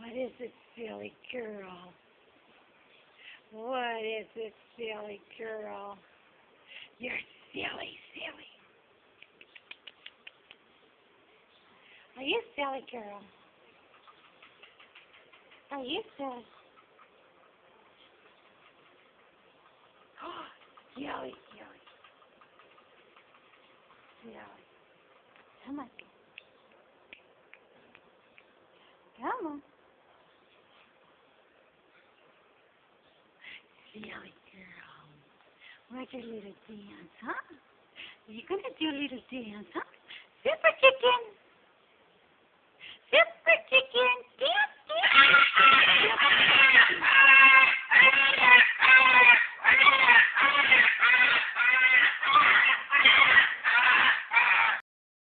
What is it, silly girl? What is it, silly girl? You're silly, silly. Are you silly girl? Are you silly? silly, silly. Silly. Come on. Come on. Silly girl. Where's your little dance, huh? Are you gonna do a little dance, huh?